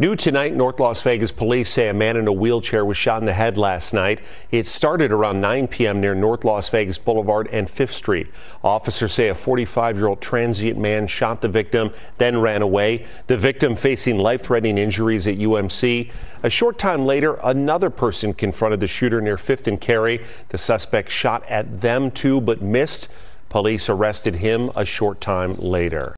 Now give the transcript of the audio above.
New tonight, North Las Vegas police say a man in a wheelchair was shot in the head last night. It started around 9 p.m. near North Las Vegas Boulevard and 5th Street. Officers say a 45 year old transient man shot the victim, then ran away. The victim facing life threatening injuries at UMC. A short time later, another person confronted the shooter near 5th and Cary. The suspect shot at them too, but missed. Police arrested him a short time later.